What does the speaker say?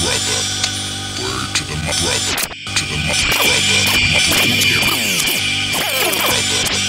brother. Word to the brother. To the mother. Brother. Brother. brother.